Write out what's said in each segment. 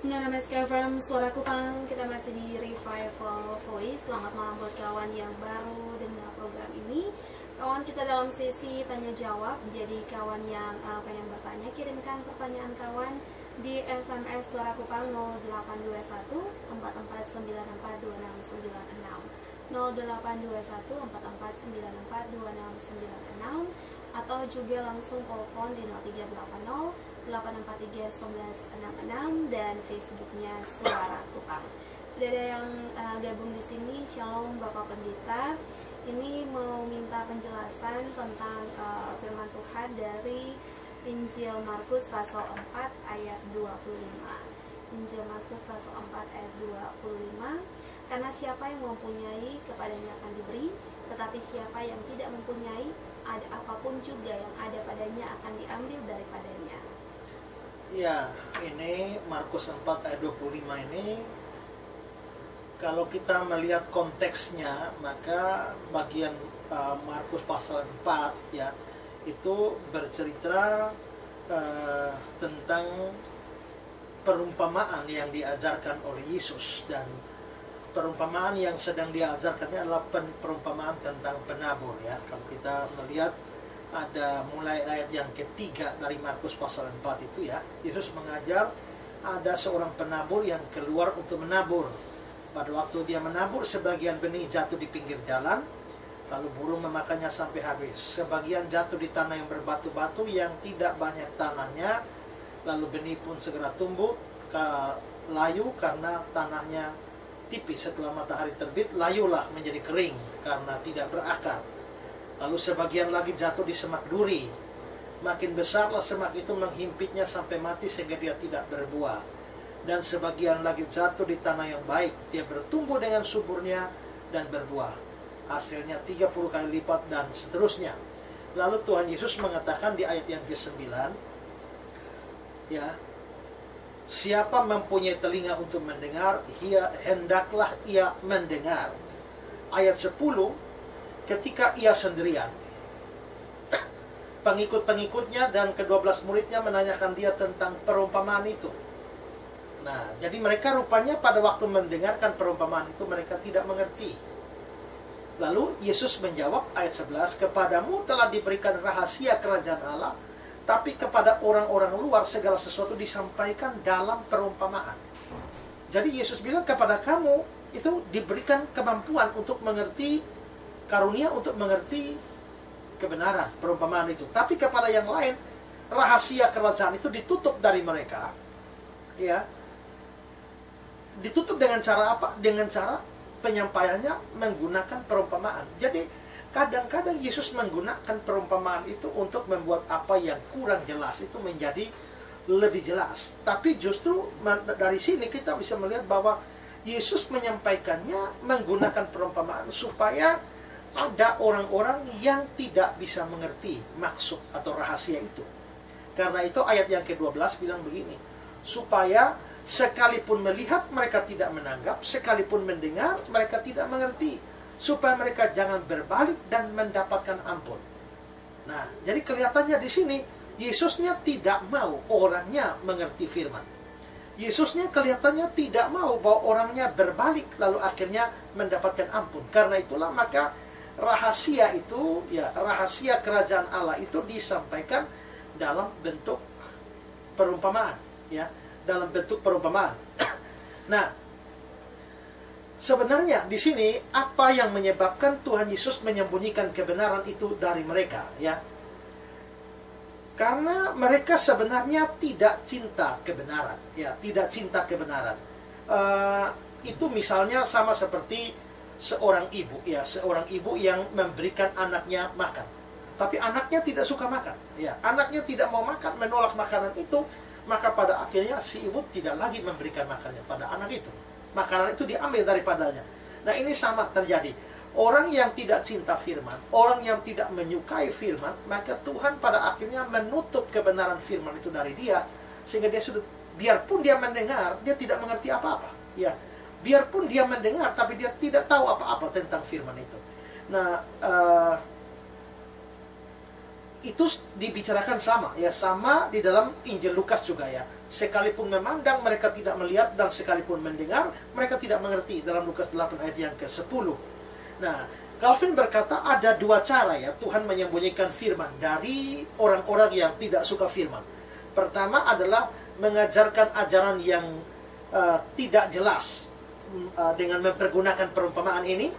9 from Suara Kupang Kita masih di Revival Voice. Selamat malam buat kawan yang baru dengar program ini. Kawan kita dalam sesi tanya jawab. Jadi kawan yang uh, pengen bertanya Kirimkan pertanyaan kawan di SMS Suara Kupang 0821 4494 2696 0821 4494 2696 atau juga langsung telepon di 0380 843 dan Facebooknya Suara Kupang. Sudah ada yang uh, gabung di sini, Shalom Bapak Pendeta. Ini mau minta penjelasan tentang uh, firman Tuhan dari Injil Markus pasal 4 ayat 25. Injil Markus pasal 4 ayat 25. Karena siapa yang mempunyai kepadanya akan diberi, tetapi siapa yang tidak mempunyai, ada apa pun juga yang ada padanya akan diambil daripadanya. Ya, ini Markus 4 ayat 25 ini kalau kita melihat konteksnya, maka bagian uh, Markus pasal 4 ya itu bercerita uh, tentang perumpamaan yang diajarkan oleh Yesus dan perumpamaan yang sedang diajarkannya adalah perumpamaan tentang penabur ya. Kalau kita melihat ada mulai ayat yang ketiga dari Markus pasal 4 itu ya. Yesus mengajar ada seorang penabur yang keluar untuk menabur. Pada waktu dia menabur sebagian benih jatuh di pinggir jalan lalu burung memakannya sampai habis. Sebagian jatuh di tanah yang berbatu-batu yang tidak banyak tanahnya lalu benih pun segera tumbuh ke layu karena tanahnya tipis. Setelah matahari terbit layulah menjadi kering karena tidak berakar Lalu sebagian lagi jatuh di semak duri. Makin besarlah semak itu menghimpitnya sampai mati sehingga dia tidak berbuah. Dan sebagian lagi jatuh di tanah yang baik. Dia bertumbuh dengan suburnya dan berbuah. Hasilnya 30 kali lipat dan seterusnya. Lalu Tuhan Yesus mengatakan di ayat yang ke-9, ya, siapa mempunyai telinga untuk mendengar, ia hendaklah ia mendengar. Ayat 10, ketika ia sendirian. Pengikut-pengikutnya dan kedua belas muridnya menanyakan dia tentang perumpamaan itu. Nah, jadi mereka rupanya pada waktu mendengarkan perumpamaan itu mereka tidak mengerti. Lalu Yesus menjawab ayat 11, Kepadamu telah diberikan rahasia kerajaan Allah, tapi kepada orang-orang luar segala sesuatu disampaikan dalam perumpamaan. Jadi Yesus bilang kepada kamu itu diberikan kemampuan untuk mengerti karunia untuk mengerti kebenaran perumpamaan itu. Tapi kepada yang lain, rahasia kerajaan itu ditutup dari mereka. Ya. Ditutup dengan cara apa? Dengan cara penyampaiannya menggunakan perumpamaan. Jadi kadang-kadang Yesus menggunakan perumpamaan itu untuk membuat apa yang kurang jelas itu menjadi lebih jelas. Tapi justru dari sini kita bisa melihat bahwa Yesus menyampaikannya menggunakan perumpamaan supaya ada orang-orang yang tidak bisa mengerti maksud atau rahasia itu. Karena itu ayat yang ke-12 bilang begini, supaya sekalipun melihat mereka tidak menanggap, sekalipun mendengar mereka tidak mengerti, supaya mereka jangan berbalik dan mendapatkan ampun. Nah, jadi kelihatannya di sini Yesusnya tidak mau orangnya mengerti firman. Yesusnya kelihatannya tidak mau bahwa orangnya berbalik lalu akhirnya mendapatkan ampun. Karena itulah maka rahasia itu ya rahasia kerajaan Allah itu disampaikan dalam bentuk perumpamaan ya dalam bentuk perumpamaan. Nah sebenarnya di sini apa yang menyebabkan Tuhan Yesus menyembunyikan kebenaran itu dari mereka ya? Karena mereka sebenarnya tidak cinta kebenaran ya tidak cinta kebenaran. Uh, itu misalnya sama seperti seorang ibu ya seorang ibu yang memberikan anaknya makan. Tapi anaknya tidak suka makan ya. Anaknya tidak mau makan menolak makanan itu maka pada akhirnya si ibu tidak lagi memberikan makannya pada anak itu. Makanan itu diambil daripadanya. Nah ini sama terjadi. Orang yang tidak cinta firman orang yang tidak menyukai firman maka Tuhan pada akhirnya menutup kebenaran firman itu dari dia sehingga dia sudah biarpun dia mendengar dia tidak mengerti apa-apa ya biarpun dia mendengar tapi dia tidak tahu apa-apa tentang firman itu. Nah, uh, itu dibicarakan sama ya sama di dalam Injil Lukas juga ya. sekalipun memandang mereka tidak melihat dan sekalipun mendengar mereka tidak mengerti dalam Lukas 8 ayat yang ke-10. Nah, Calvin berkata ada dua cara ya Tuhan menyembunyikan firman dari orang-orang yang tidak suka firman. Pertama adalah mengajarkan ajaran yang uh, tidak jelas uh, dengan mempergunakan perumpamaan ini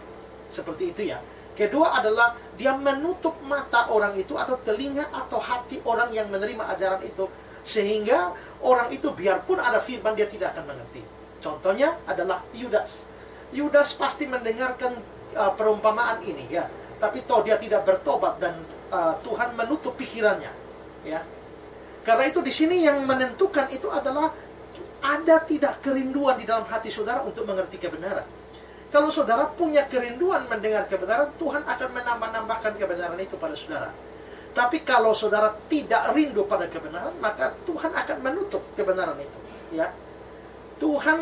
seperti itu ya. Kedua adalah dia menutup mata orang itu atau telinga atau hati orang yang menerima ajaran itu sehingga orang itu biarpun ada firman dia tidak akan mengerti. Contohnya adalah Yudas. Yudas pasti mendengarkan uh, perumpamaan ini ya tapi toh dia tidak bertobat dan uh, Tuhan menutup pikirannya ya karena itu di sini yang menentukan itu adalah ada tidak kerinduan di dalam hati saudara untuk mengerti kebenaran? Kalau saudara punya kerinduan mendengar kebenaran Tuhan akan menambah-nambahkan kebenaran itu pada saudara. Tapi kalau saudara tidak rindu pada kebenaran maka Tuhan akan menutup kebenaran itu ya. Tuhan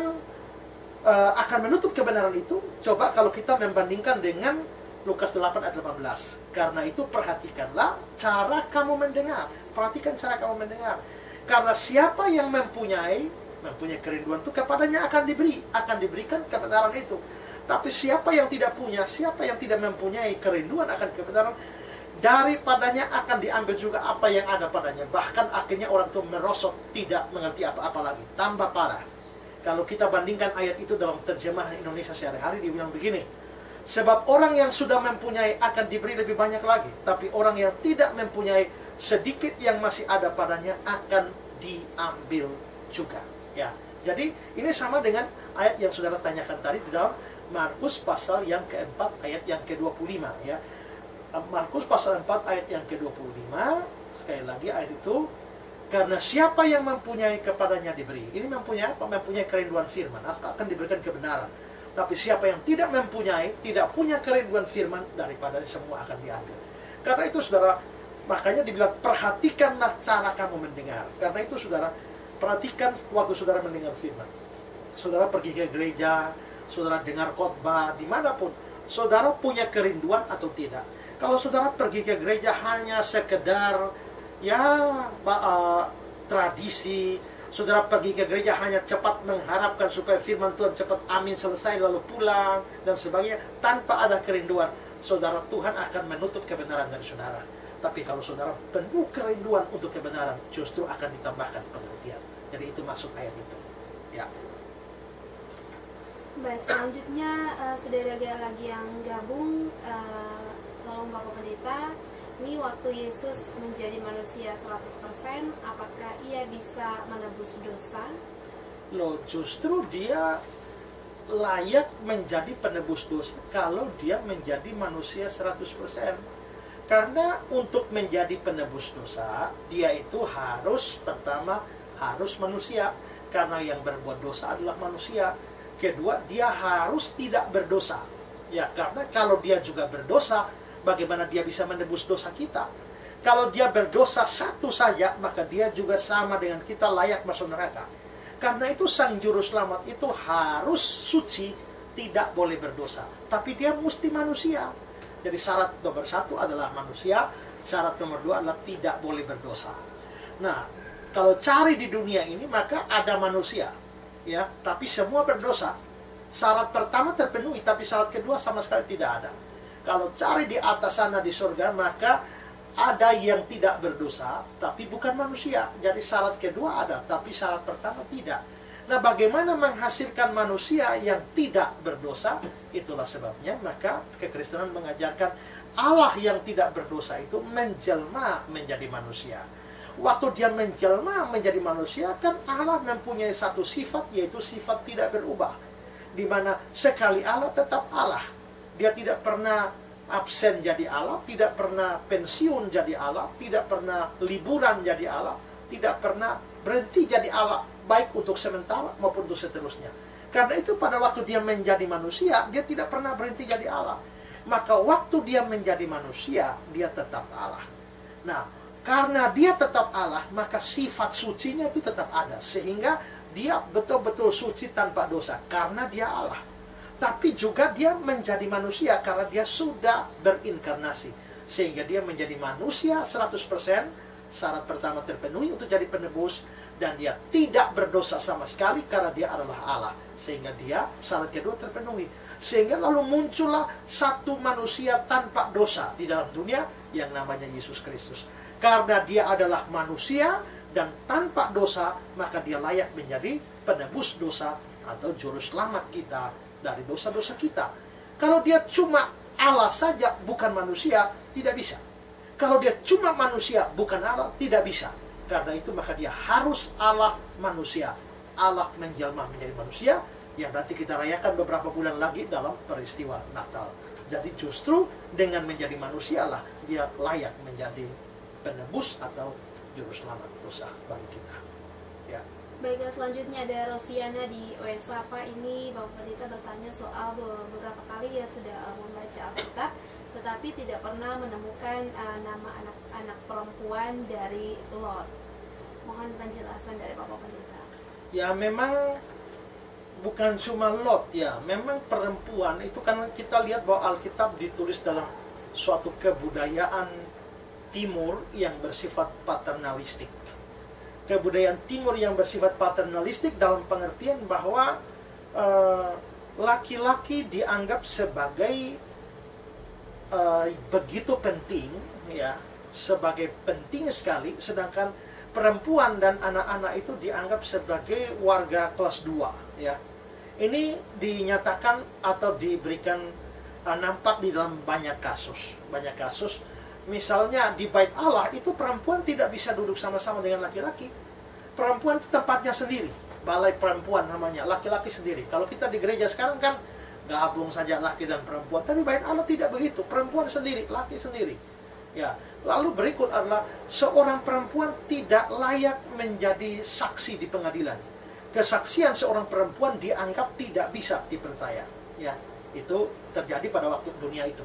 uh, akan menutup kebenaran itu. Coba kalau kita membandingkan dengan Lukas 8 ayat 18 karena itu perhatikanlah cara kamu mendengar. Perhatikan cara kamu mendengar. Karena siapa yang mempunyai mempunyai kerinduan itu kepadanya akan diberi akan diberikan kebenaran itu tapi siapa yang tidak punya siapa yang tidak mempunyai kerinduan akan kebenaran daripadanya akan diambil juga apa yang ada padanya bahkan akhirnya orang itu merosot tidak mengerti apa-apa lagi tambah parah kalau kita bandingkan ayat itu dalam terjemahan Indonesia sehari-hari, dia bilang begini. Sebab orang yang sudah mempunyai akan diberi lebih banyak lagi. Tapi orang yang tidak mempunyai sedikit yang masih ada padanya akan diambil juga. Ya, Jadi ini sama dengan ayat yang saudara tanyakan tadi di dalam Markus pasal yang keempat ayat yang ke-25 ya. Markus pasal 4 ayat yang ke-25 sekali lagi ayat itu karena siapa yang mempunyai kepadanya diberi. Ini mempunyai apa? Mempunyai kerinduan firman. Akan diberikan kebenaran. Tapi siapa yang tidak mempunyai, tidak punya kerinduan firman, daripada semua akan diambil. Karena itu saudara, makanya dibilang perhatikanlah cara kamu mendengar. Karena itu saudara, perhatikan waktu saudara mendengar firman. Saudara pergi ke gereja, saudara dengar khotbah, di mana pun. Saudara punya kerinduan atau tidak. Kalau saudara pergi ke gereja hanya sekedar ya uh, tradisi saudara pergi ke gereja hanya cepat mengharapkan supaya firman Tuhan cepat amin selesai lalu pulang dan sebagainya tanpa ada kerinduan saudara Tuhan akan menutup kebenaran dari saudara tapi kalau saudara penuh kerinduan untuk kebenaran justru akan ditambahkan pengertian jadi itu maksud ayat itu ya baik selanjutnya uh, saudara lagi yang gabung uh, selalu Bapak Pendeta ini waktu Yesus menjadi manusia 100%, apakah ia bisa menebus dosa? Loh, justru dia layak menjadi penebus dosa kalau dia menjadi manusia 100%. Karena untuk menjadi penebus dosa, dia itu harus pertama harus manusia. Karena yang berbuat dosa adalah manusia. Kedua, dia harus tidak berdosa. Ya, karena kalau dia juga berdosa, bagaimana dia bisa menebus dosa kita. Kalau dia berdosa satu saja, maka dia juga sama dengan kita layak masuk neraka. Karena itu sang juru selamat itu harus suci, tidak boleh berdosa. Tapi dia mesti manusia. Jadi syarat nomor satu adalah manusia, syarat nomor dua adalah tidak boleh berdosa. Nah, kalau cari di dunia ini maka ada manusia, ya, tapi semua berdosa. Syarat pertama terpenuhi, tapi syarat kedua sama sekali tidak ada. Kalau cari di atas sana di surga, maka ada yang tidak berdosa, tapi bukan manusia. Jadi syarat kedua ada, tapi syarat pertama tidak. Nah, bagaimana menghasilkan manusia yang tidak berdosa? Itulah sebabnya, maka kekristenan mengajarkan Allah yang tidak berdosa itu menjelma menjadi manusia. Waktu dia menjelma menjadi manusia, kan Allah mempunyai satu sifat, yaitu sifat tidak berubah. Di mana sekali Allah tetap Allah dia tidak pernah absen jadi Allah, tidak pernah pensiun jadi Allah, tidak pernah liburan jadi Allah, tidak pernah berhenti jadi Allah, baik untuk sementara maupun untuk seterusnya. Karena itu pada waktu dia menjadi manusia, dia tidak pernah berhenti jadi Allah. Maka waktu dia menjadi manusia, dia tetap Allah. Nah, karena dia tetap Allah, maka sifat sucinya itu tetap ada. Sehingga dia betul-betul suci tanpa dosa. Karena dia Allah tapi juga dia menjadi manusia karena dia sudah berinkarnasi sehingga dia menjadi manusia 100% syarat pertama terpenuhi untuk jadi penebus dan dia tidak berdosa sama sekali karena dia adalah Allah sehingga dia syarat kedua terpenuhi sehingga lalu muncullah satu manusia tanpa dosa di dalam dunia yang namanya Yesus Kristus karena dia adalah manusia dan tanpa dosa maka dia layak menjadi penebus dosa atau juru selamat kita dari dosa-dosa kita kalau dia cuma Allah saja bukan manusia tidak bisa kalau dia cuma manusia bukan Allah tidak bisa karena itu maka dia harus Allah manusia. Allah menjelma menjadi manusia yang nanti kita rayakan beberapa bulan lagi dalam peristiwa Natal. Jadi justru dengan menjadi manusia lah dia layak menjadi penebus atau juru selamat dosa bagi kita. Ya. Baiklah selanjutnya ada Rosiana di OSA Pak ini Bapak Pendeta bertanya soal beberapa kali ya sudah membaca Alkitab tetapi tidak pernah menemukan uh, nama anak-anak perempuan dari Lot mohon penjelasan dari Bapak Pendeta. Ya memang bukan cuma Lot ya, memang perempuan itu karena kita lihat bahwa Alkitab ditulis dalam suatu kebudayaan timur yang bersifat paternalistik. Kebudayaan timur yang bersifat paternalistik dalam pengertian bahwa eh, laki-laki uh, dianggap sebagai uh, begitu penting ya, sebagai penting sekali sedangkan perempuan dan anak-anak itu dianggap sebagai warga kelas 2 ya. Ini dinyatakan atau diberikan uh, nampak di dalam banyak kasus. Banyak kasus misalnya di bait Allah itu perempuan tidak bisa duduk sama-sama dengan laki-laki. Perempuan tempatnya sendiri, balai perempuan namanya, laki-laki sendiri. Kalau kita di gereja sekarang kan gabung saja laki dan perempuan, tapi bait Allah tidak begitu, perempuan sendiri, laki sendiri. Ya, lalu berikut adalah seorang perempuan tidak layak menjadi saksi di pengadilan. Kesaksian seorang perempuan dianggap tidak bisa dipercaya. Ya, itu terjadi pada waktu dunia itu,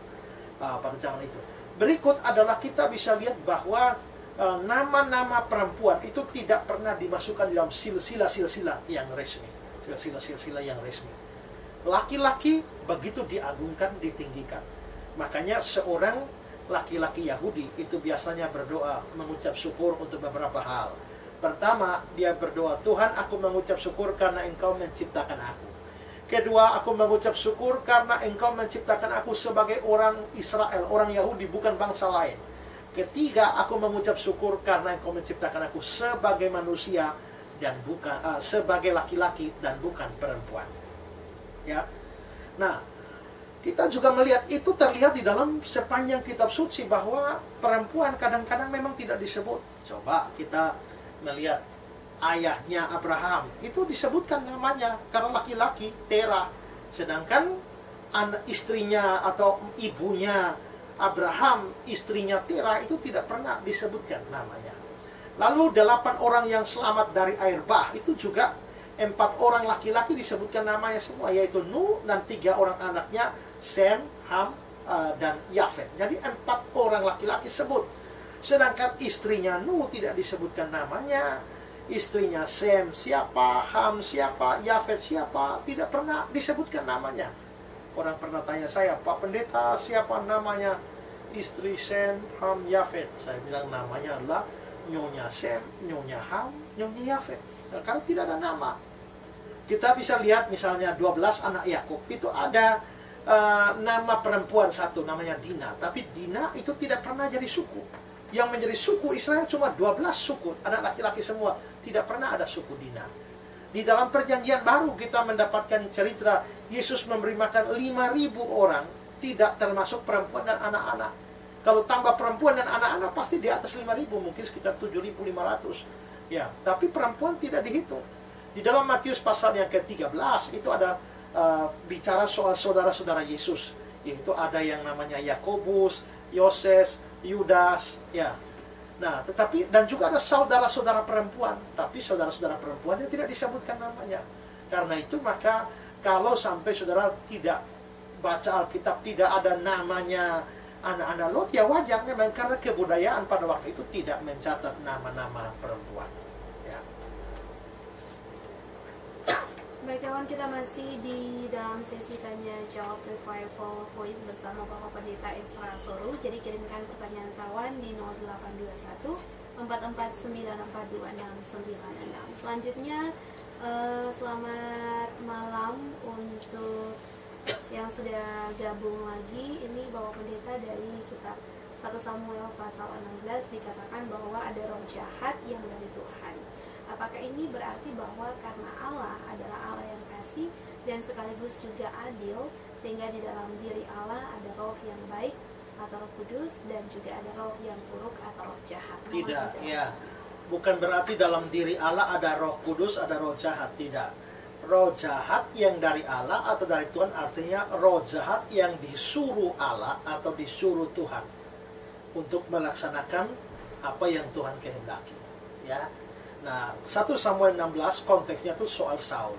uh, pada zaman itu. Berikut adalah kita bisa lihat bahwa uh, nama-nama uh, perempuan itu tidak pernah dimasukkan dalam silsilah-silsilah yang resmi, silsilah-silsilah yang resmi. Laki-laki begitu diagungkan, ditinggikan. Makanya seorang laki-laki Yahudi itu biasanya berdoa mengucap syukur untuk beberapa hal. Pertama, dia berdoa, Tuhan aku mengucap syukur karena engkau menciptakan aku. Kedua, aku mengucap syukur karena engkau menciptakan aku sebagai orang Israel, orang Yahudi, bukan bangsa lain. Ketiga, aku mengucap syukur karena engkau menciptakan aku sebagai manusia dan bukan uh, sebagai laki-laki dan bukan perempuan. Ya. Nah, kita juga melihat itu terlihat di dalam sepanjang kitab suci bahwa perempuan kadang-kadang memang tidak disebut. Coba kita melihat ayahnya Abraham itu disebutkan namanya karena laki-laki Tera, sedangkan anak istrinya atau ibunya Abraham, istrinya Tera itu tidak pernah disebutkan namanya. Lalu delapan orang yang selamat dari air bah itu juga empat orang laki-laki disebutkan namanya semua yaitu Nuh dan tiga orang anaknya Sem, Ham, uh, dan Yafet. Jadi empat orang laki-laki sebut. Sedangkan istrinya Nuh tidak disebutkan namanya. Istrinya Sem siapa, Ham siapa, Yafet siapa, tidak pernah disebutkan namanya. Orang pernah tanya saya, Pak Pendeta siapa namanya istri Sem, Ham, Yafet? Saya bilang namanya adalah Nyonya Sem, Nyonya Ham, Nyonya Yafet. Nah, karena tidak ada nama. Kita bisa lihat misalnya 12 anak Yakub itu ada uh, nama perempuan satu namanya Dina, tapi Dina itu tidak pernah jadi suku. Yang menjadi suku Israel cuma 12 suku, anak laki-laki semua, tidak pernah ada suku Dina. Di dalam perjanjian baru kita mendapatkan cerita Yesus memberi makan 5000 orang, tidak termasuk perempuan dan anak-anak. Kalau tambah perempuan dan anak-anak pasti di atas 5000, mungkin sekitar 7500. Ya, tapi perempuan tidak dihitung. Di dalam Matius pasal yang ke-13 itu ada uh, bicara soal saudara-saudara Yesus, yaitu ada yang namanya Yakobus, Yoses, Yudas, ya. Nah, tetapi dan juga ada saudara-saudara perempuan, tapi saudara-saudara perempuan yang tidak disebutkan namanya. Karena itu maka kalau sampai saudara tidak baca Alkitab tidak ada namanya anak-anak Lot ya wajar memang karena kebudayaan pada waktu itu tidak mencatat nama-nama perempuan. Baik kawan kita masih di dalam sesi tanya jawab Revival Voice bersama Bapak Pendeta Isra Soru. Jadi kirimkan pertanyaan kawan di 0821 4494266. Selanjutnya uh, selamat malam untuk yang sudah gabung lagi. Ini Bapak Pendeta dari kitab 1 Samuel pasal 16 dikatakan bahwa ada roh jahat yang dari Tuhan. Apakah ini berarti bahwa karena Allah adalah Allah yang kasih dan sekaligus juga adil, sehingga di dalam diri Allah ada roh yang baik atau roh kudus dan juga ada roh yang buruk atau roh jahat? Tidak, ya. Bukan berarti dalam diri Allah ada roh kudus, ada roh jahat, tidak. Roh jahat yang dari Allah atau dari Tuhan artinya roh jahat yang disuruh Allah atau disuruh Tuhan untuk melaksanakan apa yang Tuhan kehendaki. Ya, Nah, 1 Samuel 16 konteksnya itu soal Saul.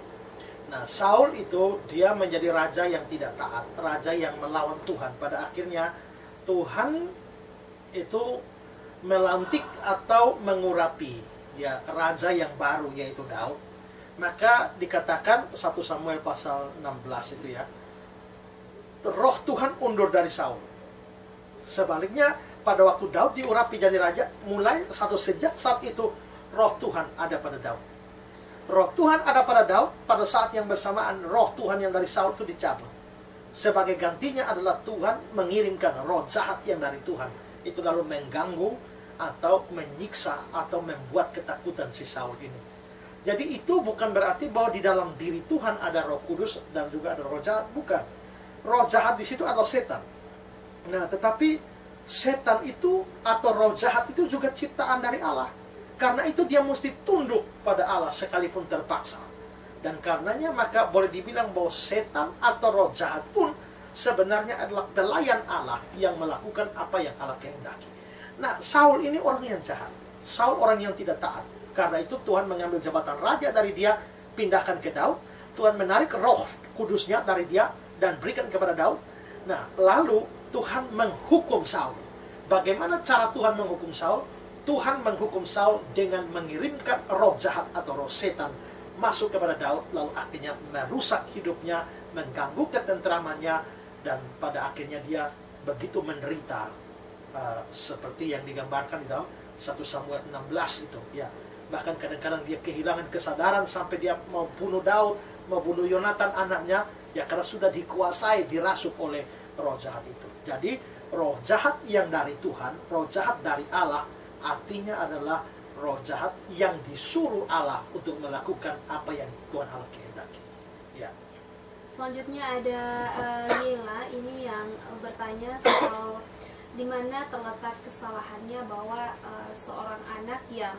Nah, Saul itu dia menjadi raja yang tidak taat, raja yang melawan Tuhan. Pada akhirnya Tuhan itu melantik atau mengurapi ya raja yang baru yaitu Daud. Maka dikatakan 1 Samuel pasal 16 itu ya. Roh Tuhan undur dari Saul. Sebaliknya pada waktu Daud diurapi jadi raja, mulai satu sejak saat itu roh Tuhan ada pada Daud. Roh Tuhan ada pada Daud, pada saat yang bersamaan roh Tuhan yang dari Saul itu dicabut. Sebagai gantinya adalah Tuhan mengirimkan roh jahat yang dari Tuhan. Itu lalu mengganggu atau menyiksa atau membuat ketakutan si Saul ini. Jadi itu bukan berarti bahwa di dalam diri Tuhan ada roh kudus dan juga ada roh jahat. Bukan. Roh jahat di situ adalah setan. Nah, tetapi setan itu atau roh jahat itu juga ciptaan dari Allah. Karena itu dia mesti tunduk pada Allah sekalipun terpaksa. Dan karenanya maka boleh dibilang bahwa setan atau roh jahat pun sebenarnya adalah pelayan Allah yang melakukan apa yang Allah kehendaki. Nah, Saul ini orang yang jahat. Saul orang yang tidak taat. Karena itu Tuhan mengambil jabatan raja dari dia, pindahkan ke Daud. Tuhan menarik roh kudusnya dari dia dan berikan kepada Daud. Nah, lalu Tuhan menghukum Saul. Bagaimana cara Tuhan menghukum Saul? Tuhan menghukum Saul dengan mengirimkan roh jahat atau roh setan masuk kepada Daud lalu akhirnya merusak hidupnya, mengganggu ketentramannya dan pada akhirnya dia begitu menderita uh, seperti yang digambarkan di dalam 1 Samuel 16 itu ya. Bahkan kadang-kadang dia kehilangan kesadaran sampai dia mau bunuh Daud, mau bunuh Yonatan anaknya ya karena sudah dikuasai, dirasuk oleh roh jahat itu. Jadi roh jahat yang dari Tuhan, roh jahat dari Allah artinya adalah roh jahat yang disuruh Allah untuk melakukan apa yang Tuhan Allah kehendaki. Ya. Selanjutnya ada uh, Nila ini yang bertanya soal di mana terletak kesalahannya bahwa uh, seorang anak yang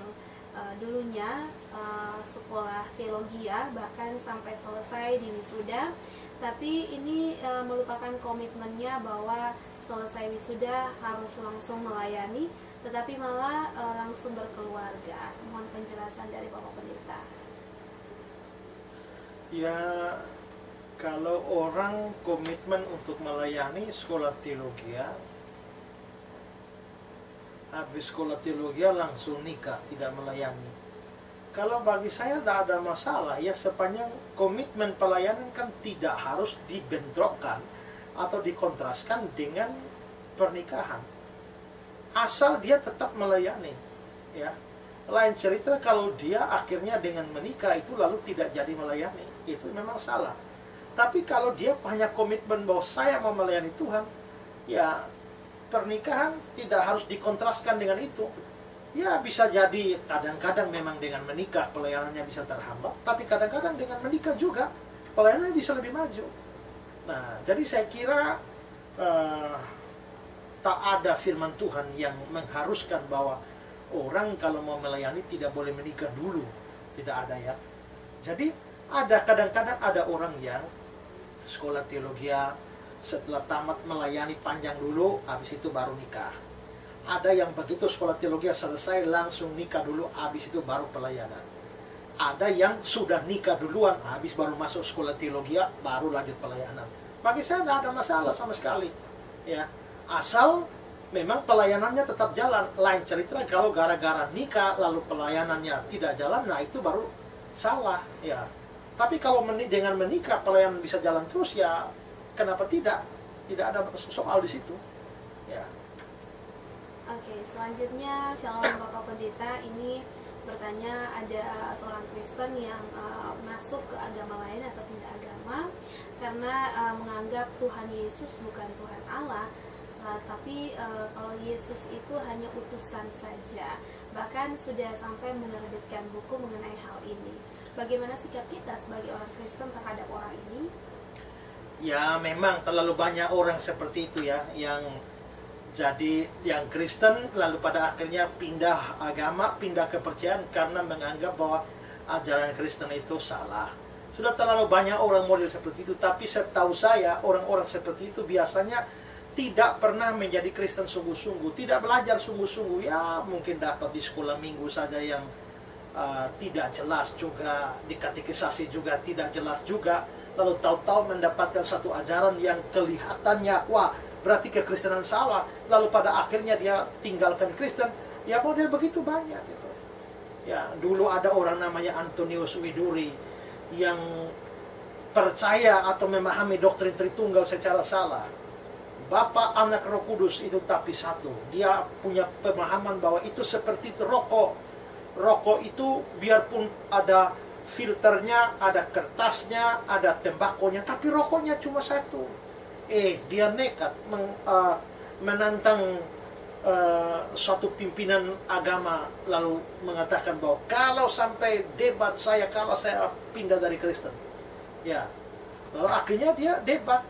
uh, dulunya uh, sekolah teologi ya bahkan sampai selesai di wisuda tapi ini uh, melupakan komitmennya bahwa selesai wisuda harus langsung melayani tetapi malah e, langsung berkeluarga. Mohon penjelasan dari Bapak Pendeta. Ya, kalau orang komitmen untuk melayani sekolah teologi ya, habis sekolah teologi langsung nikah, tidak melayani. Kalau bagi saya tidak ada masalah ya sepanjang komitmen pelayanan kan tidak harus dibentrokkan atau dikontraskan dengan pernikahan asal dia tetap melayani ya. Lain cerita kalau dia akhirnya dengan menikah itu lalu tidak jadi melayani itu memang salah. Tapi kalau dia hanya komitmen bahwa saya mau melayani Tuhan ya pernikahan tidak harus dikontraskan dengan itu. Ya bisa jadi kadang-kadang memang dengan menikah pelayanannya bisa terhambat tapi kadang-kadang dengan menikah juga pelayanannya bisa lebih maju. Nah jadi saya kira uh, tak ada firman Tuhan yang mengharuskan bahwa orang kalau mau melayani tidak boleh menikah dulu. Tidak ada ya. Jadi ada kadang-kadang ada orang yang sekolah teologi setelah tamat melayani panjang dulu, habis itu baru nikah. Ada yang begitu sekolah teologi selesai langsung nikah dulu, habis itu baru pelayanan. Ada yang sudah nikah duluan, habis baru masuk sekolah teologi, baru lanjut pelayanan. Bagi saya tidak ada masalah sama sekali. Ya, asal memang pelayanannya tetap jalan. Lain cerita kalau gara-gara nikah lalu pelayanannya tidak jalan nah itu baru salah ya. Tapi kalau dengan menikah pelayanan bisa jalan terus ya kenapa tidak? Tidak ada soal di situ ya. Oke, selanjutnya Shalom Bapak Pendeta ini bertanya ada seorang Kristen yang uh, masuk ke agama lain atau pindah agama karena uh, menganggap Tuhan Yesus bukan Tuhan Allah, uh, tapi uh, kalau Yesus itu hanya utusan saja. Bahkan sudah sampai menerbitkan buku mengenai hal ini. Bagaimana sikap kita sebagai orang Kristen terhadap orang ini? Ya, memang terlalu banyak orang seperti itu ya yang jadi yang Kristen lalu pada akhirnya pindah agama, pindah kepercayaan karena menganggap bahwa ajaran Kristen itu salah. Sudah terlalu banyak orang model seperti itu, tapi setahu saya orang-orang seperti itu biasanya tidak pernah menjadi Kristen sungguh-sungguh, tidak belajar sungguh-sungguh. Ya mungkin dapat di sekolah minggu saja yang uh, tidak jelas juga, di katekisasi juga tidak jelas juga. Lalu tahu-tahu mendapatkan satu ajaran yang kelihatannya, wah berarti kekristenan salah lalu pada akhirnya dia tinggalkan Kristen ya model begitu banyak gitu ya dulu ada orang namanya Antonius Widuri yang percaya atau memahami doktrin Tritunggal secara salah Bapak, Anak, Roh Kudus itu tapi satu. Dia punya pemahaman bahwa itu seperti rokok. Rokok itu biarpun ada filternya, ada kertasnya, ada tembakonya, tapi rokoknya cuma satu eh dia nekat meng, uh, menantang uh, suatu pimpinan agama lalu mengatakan bahwa kalau sampai debat saya kalau saya pindah dari Kristen ya lalu akhirnya dia debat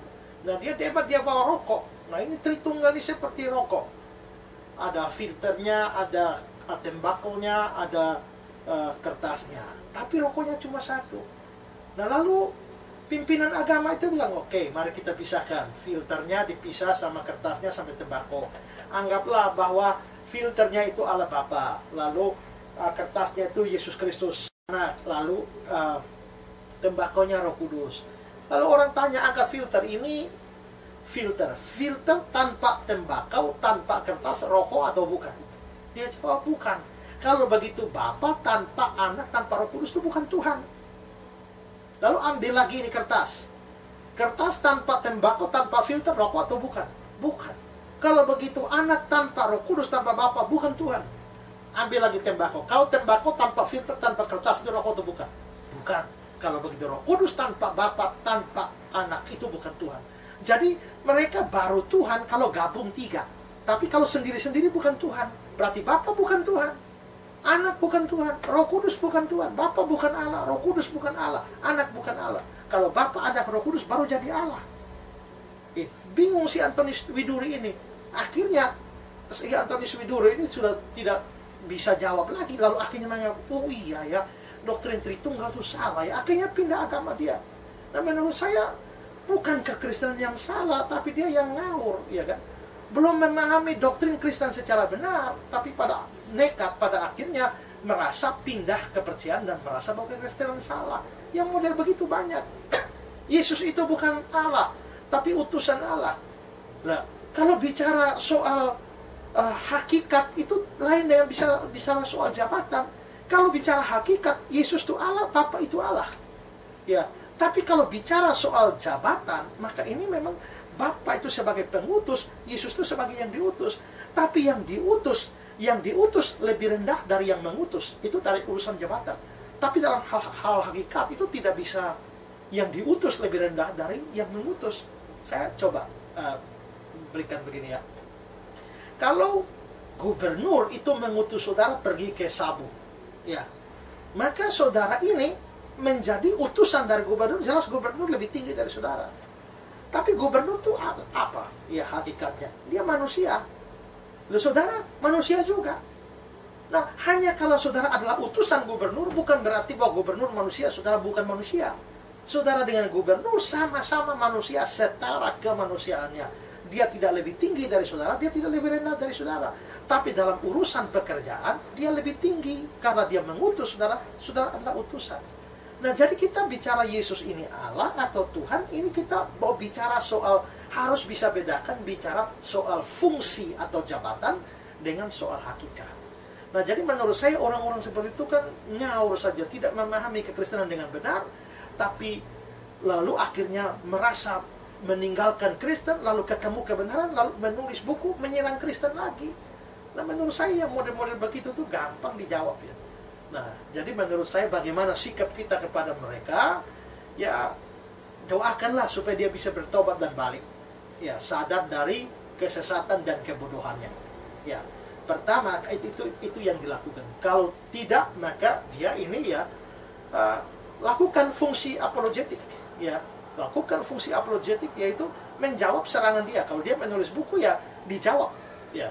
nah dia debat dia bawa rokok. Nah ini Tritunggal ini seperti rokok. Ada filternya ada tembakonya ada uh, kertasnya. Tapi rokoknya cuma satu. Nah lalu pimpinan agama itu bilang oke okay, mari kita pisahkan. Filternya dipisah sama kertasnya sampai tembakau. Anggaplah bahwa filternya itu Allah Bapa. Lalu uh, kertasnya itu Yesus Kristus. Nah lalu uh, tembakonya Roh Kudus lalu orang tanya angka filter ini filter filter tanpa tembakau tanpa kertas rokok atau bukan dia jawab bukan kalau begitu Bapa tanpa anak tanpa Roh Kudus itu bukan Tuhan Lalu ambil lagi ini kertas. Kertas tanpa tembakau, tanpa filter, rokok atau bukan? Bukan. Kalau begitu anak tanpa roh kudus, tanpa bapak, bukan Tuhan. Ambil lagi tembakau. Kalau tembakau tanpa filter, tanpa kertas, itu rokok atau bukan? Bukan. Kalau begitu roh kudus tanpa bapak, tanpa anak, itu bukan Tuhan. Jadi mereka baru Tuhan kalau gabung tiga. Tapi kalau sendiri-sendiri bukan Tuhan. Berarti bapak bukan Tuhan. Anak bukan Tuhan, Roh Kudus bukan Tuhan, Bapa bukan Allah, Roh Kudus bukan Allah, anak bukan Allah. Kalau Bapa ada Roh Kudus baru jadi Allah. Eh, bingung si Antonius Widuri ini. Akhirnya si Antonius Widuri ini sudah tidak bisa jawab lagi. Lalu akhirnya nanya, oh iya ya, doktrin Tritunggal itu salah ya. Akhirnya pindah agama dia. Nah menurut saya bukan kekristenan yang salah, tapi dia yang ngawur, ya kan? Belum memahami doktrin Kristen secara benar, tapi pada nekat pada akhirnya merasa pindah kepercayaan dan merasa bahwa kekristenan salah. Yang model begitu banyak. Yesus itu bukan Allah, tapi utusan Allah. Nah, kalau bicara soal uh, hakikat itu lain dengan bisa bicara soal jabatan. Kalau bicara hakikat, Yesus itu Allah, Bapa itu Allah. Ya, tapi kalau bicara soal jabatan, maka ini memang Bapa itu sebagai pengutus, Yesus itu sebagai yang diutus. Tapi yang diutus yang diutus lebih rendah dari yang mengutus. Itu dari urusan jabatan. Tapi dalam hal, hal hakikat itu tidak bisa yang diutus lebih rendah dari yang mengutus. Saya coba uh, berikan begini ya. Kalau gubernur itu mengutus saudara pergi ke Sabu, ya, maka saudara ini menjadi utusan dari gubernur. Jelas gubernur lebih tinggi dari saudara. Tapi gubernur itu apa? Ya hakikatnya. Dia manusia Loh saudara, manusia juga. Nah, hanya kalau saudara adalah utusan gubernur, bukan berarti bahwa gubernur manusia, saudara bukan manusia. Saudara dengan gubernur sama-sama manusia setara kemanusiaannya. Dia tidak lebih tinggi dari saudara, dia tidak lebih rendah dari saudara. Tapi dalam urusan pekerjaan, dia lebih tinggi. Karena dia mengutus saudara, saudara adalah utusan. Nah, jadi kita bicara Yesus ini Allah atau Tuhan, ini kita mau bicara soal harus bisa bedakan bicara soal fungsi atau jabatan dengan soal hakikat. Nah, jadi menurut saya orang-orang seperti itu kan ngawur saja, tidak memahami kekristenan dengan benar, tapi lalu akhirnya merasa meninggalkan Kristen, lalu ketemu kebenaran, lalu menulis buku menyerang Kristen lagi. Nah menurut saya model-model begitu tuh gampang dijawab ya. Nah jadi menurut saya bagaimana sikap kita kepada mereka ya doakanlah supaya dia bisa bertobat dan balik. Ya sadar dari kesesatan dan kebodohannya. Ya pertama itu itu, itu yang dilakukan. Kalau tidak maka dia ini ya uh, lakukan fungsi apologetik ya lakukan fungsi apologetik yaitu menjawab serangan dia. Kalau dia menulis buku ya dijawab ya.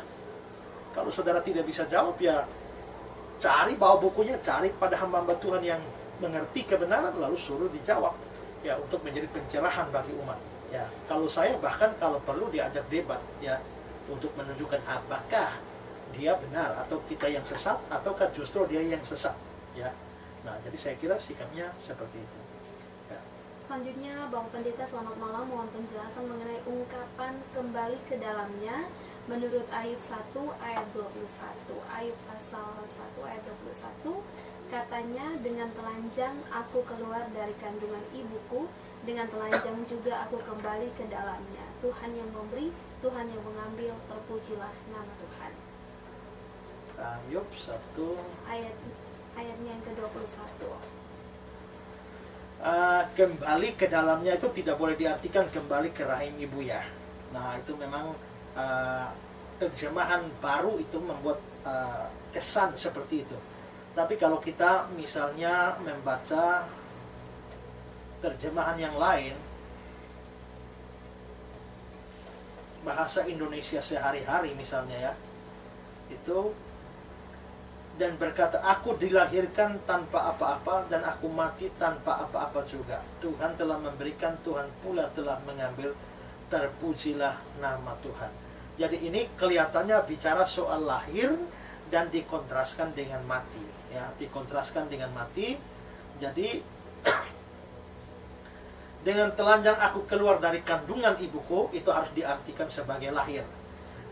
Kalau saudara tidak bisa jawab ya cari bawa bukunya, cari pada hamba-hamba Tuhan yang mengerti kebenaran lalu suruh dijawab ya untuk menjadi pencerahan bagi umat. Ya, kalau saya bahkan kalau perlu diajak debat ya untuk menunjukkan apakah dia benar atau kita yang sesat ataukah justru dia yang sesat ya. Nah, jadi saya kira sikapnya seperti itu. Selanjutnya, Bang Pendeta selamat malam mohon penjelasan mengenai ungkapan kembali ke dalamnya menurut Ayub 1 ayat 21. Ayub pasal 1 ayat 21 katanya dengan telanjang aku keluar dari kandungan ibuku, dengan telanjang juga aku kembali ke dalamnya. Tuhan yang memberi, Tuhan yang mengambil, terpujilah nama Tuhan. Ayub 1 ayat ayatnya yang ke-21 uh, kembali ke dalamnya itu tidak boleh diartikan kembali ke rahim ibu ya. Nah itu memang uh, terjemahan baru itu membuat uh, kesan seperti itu. Tapi kalau kita misalnya membaca terjemahan yang lain, bahasa Indonesia sehari-hari misalnya ya, itu dan berkata, Aku dilahirkan tanpa apa-apa dan aku mati tanpa apa-apa juga. Tuhan telah memberikan, Tuhan pula telah mengambil. Terpujilah nama Tuhan. Jadi ini kelihatannya bicara soal lahir dan dikontraskan dengan mati. Ya, dikontraskan dengan mati. Jadi dengan telanjang aku keluar dari kandungan ibuku itu harus diartikan sebagai lahir.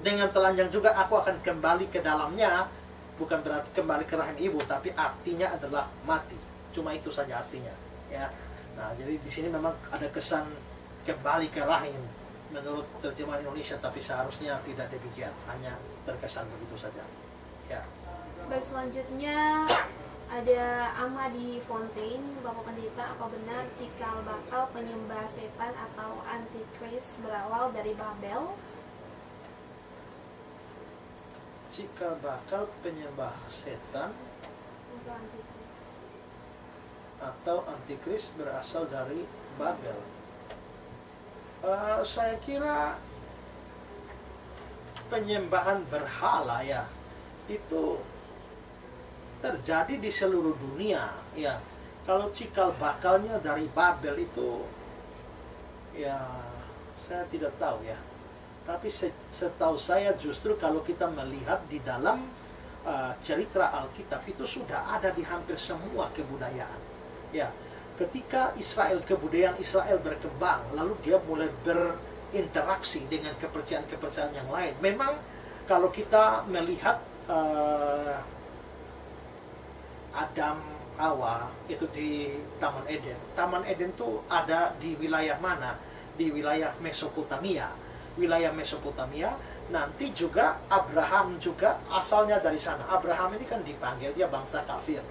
Dengan telanjang juga aku akan kembali ke dalamnya bukan berarti kembali ke rahim ibu tapi artinya adalah mati. Cuma itu saja artinya ya. Nah jadi di sini memang ada kesan kembali ke rahim menurut terjemahan Indonesia tapi seharusnya tidak demikian hanya terkesan begitu saja ya. Baik selanjutnya ada Ama di Fontaine Bapak Pendeta apa benar cikal bakal penyembah setan atau antikris berawal dari Babel cikal bakal penyembah setan atau antikris berasal dari Babel. Uh, saya kira penyembahan berhala ya itu terjadi di seluruh dunia ya. Kalau cikal bakalnya dari Babel itu ya saya tidak tahu ya tapi setahu saya justru kalau kita melihat di dalam uh, cerita Alkitab itu sudah ada di hampir semua kebudayaan. Ya, ketika Israel kebudayaan Israel berkembang, lalu dia mulai berinteraksi dengan kepercayaan-kepercayaan yang lain. Memang kalau kita melihat uh, Adam Hawa itu di Taman Eden. Taman Eden itu ada di wilayah mana? Di wilayah Mesopotamia wilayah Mesopotamia nanti juga Abraham juga asalnya dari sana. Abraham ini kan dipanggil dia bangsa kafir.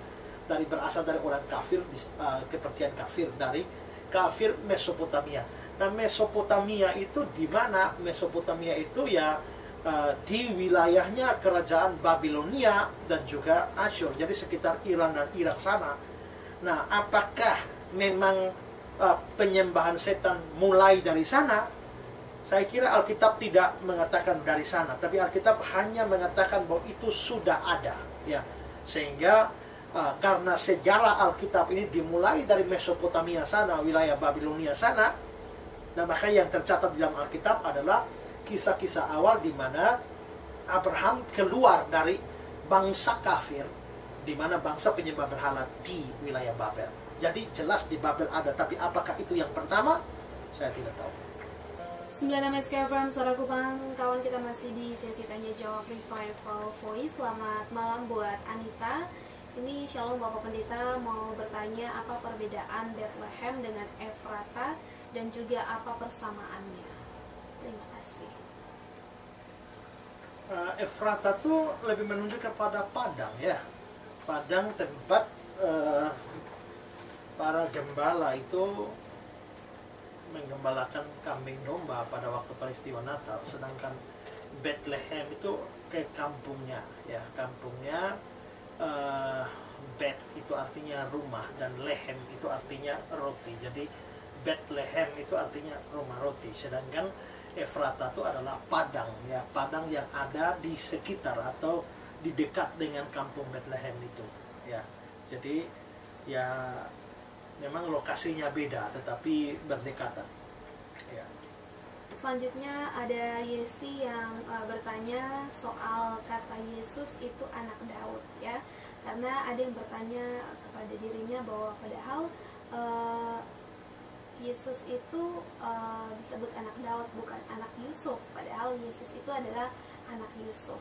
Dari berasal dari orang kafir uh, kepercayaan kafir dari kafir Mesopotamia. Nah Mesopotamia itu di mana? Mesopotamia itu ya uh, di wilayahnya kerajaan Babilonia dan juga Asyur. Jadi sekitar Iran dan Irak sana. Nah apakah memang uh, penyembahan setan mulai dari sana saya kira Alkitab tidak mengatakan dari sana, tapi Alkitab hanya mengatakan bahwa itu sudah ada, ya. Sehingga uh, karena sejarah Alkitab ini dimulai dari Mesopotamia sana, wilayah Babilonia sana, nah maka yang tercatat dalam Alkitab adalah kisah-kisah awal di mana Abraham keluar dari bangsa kafir, di mana bangsa penyembah berhala di wilayah Babel. Jadi jelas di Babel ada, tapi apakah itu yang pertama? Saya tidak tahu. 9 MSK from Suara Kupang Kawan kita masih di sesi tanya jawab Revival Voice. Selamat malam buat Anita. Ini Shalom Bapak Pendeta. Mau bertanya apa perbedaan Bethlehem dengan Efrata Dan juga apa persamaannya? Terima kasih. Uh, Efrata tuh lebih menunjuk kepada padang ya. Padang tempat uh, para gembala itu menggembalakan kambing domba pada waktu peristiwa Natal sedangkan Bethlehem itu ke kampungnya ya kampungnya uh, Bet itu artinya rumah dan lehem itu artinya roti. Jadi Bethlehem itu artinya rumah roti sedangkan Efrata itu adalah padang ya padang yang ada di sekitar atau di dekat dengan kampung Bethlehem itu ya. Jadi ya memang lokasinya beda tetapi berdekatan. Ya. selanjutnya ada Yesti yang uh, bertanya soal kata Yesus itu anak Daud ya. Karena ada yang bertanya kepada dirinya bahwa padahal uh, Yesus itu uh, disebut anak Daud bukan anak Yusuf. Padahal Yesus itu adalah anak Yusuf.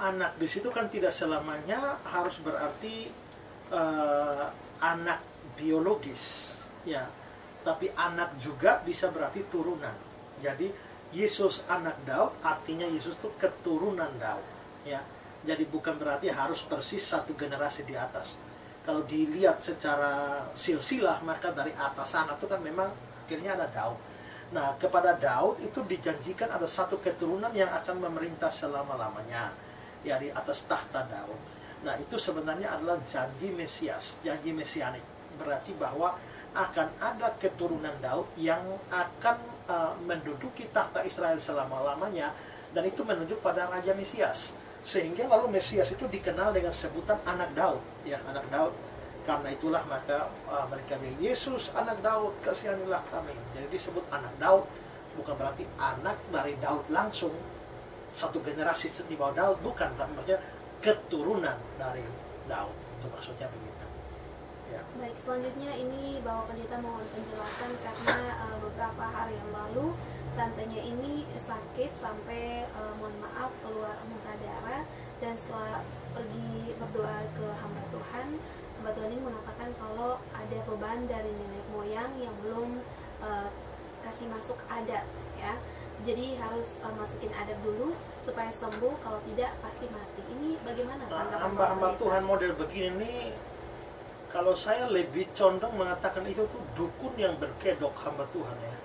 Anak di situ kan tidak selamanya harus berarti uh, anak biologis. Ya tapi anak juga bisa berarti turunan. Jadi Yesus anak Daud artinya Yesus itu keturunan Daud. Ya jadi bukan berarti harus persis satu generasi di atas. Kalau dilihat secara silsilah maka dari atas sana itu kan memang akhirnya ada Daud. Nah kepada Daud itu dijanjikan ada satu keturunan yang akan memerintah selama-lamanya. Ya di atas tahta Daud. Nah itu sebenarnya adalah janji Mesias janji mesianik berarti bahwa akan ada keturunan Daud yang akan uh, menduduki tahta Israel selama-lamanya dan itu menunjuk pada Raja Mesias. Sehingga lalu Mesias itu dikenal dengan sebutan anak Daud ya anak Daud. Karena itulah maka uh, mereka bilang Yesus anak Daud kasihanilah kami. Jadi disebut anak Daud bukan berarti anak dari Daud langsung. Satu generasi di bawah Daud bukan tapi maksudnya keturunan dari Daud. Itu maksudnya begitu. Baik, selanjutnya ini bahwa pendeta mohon penjelasan karena uh, beberapa hari yang lalu tantenya ini sakit sampai uh, mohon maaf keluar muntah darah dan setelah pergi berdoa ke hamba Tuhan, hamba Tuhan ini mengatakan kalau ada beban dari nenek moyang yang belum uh, kasih masuk adat ya. Jadi harus uh, masukin adat dulu supaya sembuh, kalau tidak pasti mati. Ini bagaimana nah, hamba-hamba Tuhan model begini nih kalau saya lebih condong mengatakan itu tuh dukun yang berkedok hamba Tuhan ya.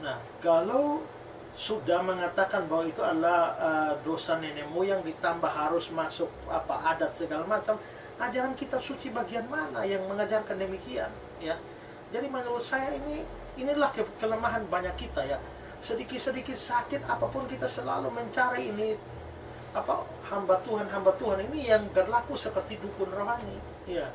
Nah, kalau sudah mengatakan bahwa itu adalah uh, dosa nenek moyang ditambah harus masuk apa adat segala macam, ajaran kitab suci bagian mana yang mengajarkan demikian ya. Jadi menurut saya ini inilah ke kelemahan banyak kita ya. Sedikit-sedikit sakit apa pun kita selalu mencari ini apa hamba Tuhan hamba Tuhan ini yang berlaku seperti dukun rohani ya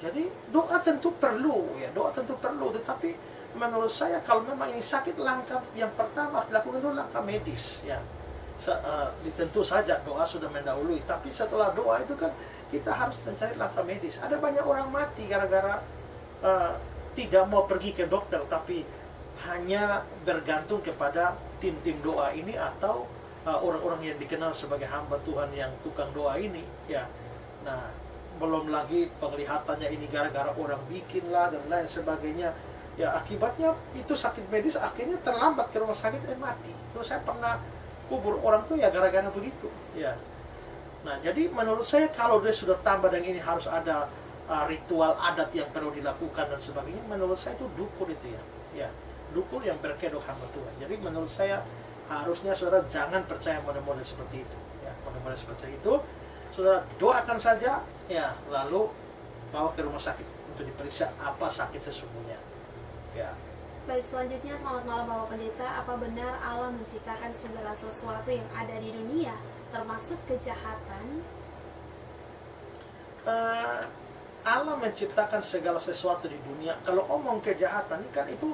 jadi doa tentu perlu ya, doa tentu perlu, tetapi menurut saya kalau memang ini sakit langkah yang pertama dilakukan itu langkah medis ya. Se, uh, tentu saja doa sudah mendahului, tapi setelah doa itu kan kita harus mencari langkah medis. Ada banyak orang mati gara-gara uh, tidak mau pergi ke dokter, tapi hanya bergantung kepada tim-tim doa ini atau eh, orang-orang uh, yang dikenal sebagai hamba Tuhan yang tukang doa ini ya. Nah, belum lagi penglihatannya ini gara-gara orang bikin lah dan lain sebagainya. Ya akibatnya itu sakit medis akhirnya terlambat ke rumah sakit eh mati. Itu saya pernah kubur orang tuh ya gara-gara begitu. Ya. Nah jadi menurut saya kalau dia sudah tambah dengan ini harus ada uh, ritual adat yang perlu dilakukan dan sebagainya menurut saya itu dukun itu ya. Ya dukun yang berkedok hamba Tuhan. Jadi menurut saya harusnya saudara jangan percaya model-model seperti itu. Ya model-model seperti itu saudara doakan saja ya lalu bawa ke rumah sakit untuk diperiksa apa sakit sesungguhnya ya Baik, selanjutnya selamat malam Bapak Pendeta. Apa benar Allah menciptakan segala sesuatu yang ada di dunia, termasuk kejahatan? Uh, Allah menciptakan segala sesuatu di dunia. Kalau omong kejahatan, kan itu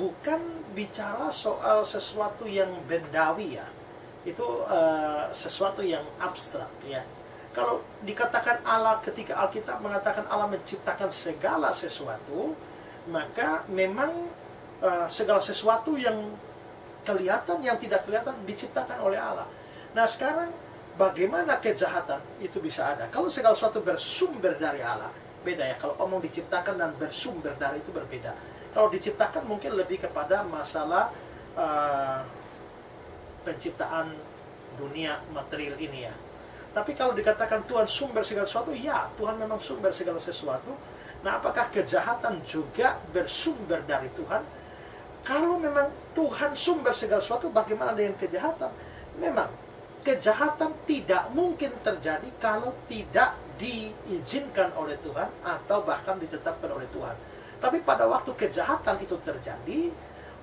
bukan bicara soal sesuatu yang bendawi ya. Itu uh, sesuatu yang abstrak ya kalau dikatakan Allah ketika Alkitab mengatakan Allah menciptakan segala sesuatu, maka memang uh, segala sesuatu yang kelihatan yang tidak kelihatan diciptakan oleh Allah. Nah sekarang bagaimana kejahatan itu bisa ada? Kalau segala sesuatu bersumber dari Allah, beda ya. Kalau omong diciptakan dan bersumber dari itu berbeda. Kalau diciptakan mungkin lebih kepada masalah uh, penciptaan dunia material ini ya. Tapi kalau dikatakan Tuhan sumber segala sesuatu, ya Tuhan memang sumber segala sesuatu. Nah, apakah kejahatan juga bersumber dari Tuhan? Kalau memang Tuhan sumber segala sesuatu, bagaimana dengan kejahatan? Memang kejahatan tidak mungkin terjadi kalau tidak diizinkan oleh Tuhan atau bahkan ditetapkan oleh Tuhan. Tapi pada waktu kejahatan itu terjadi,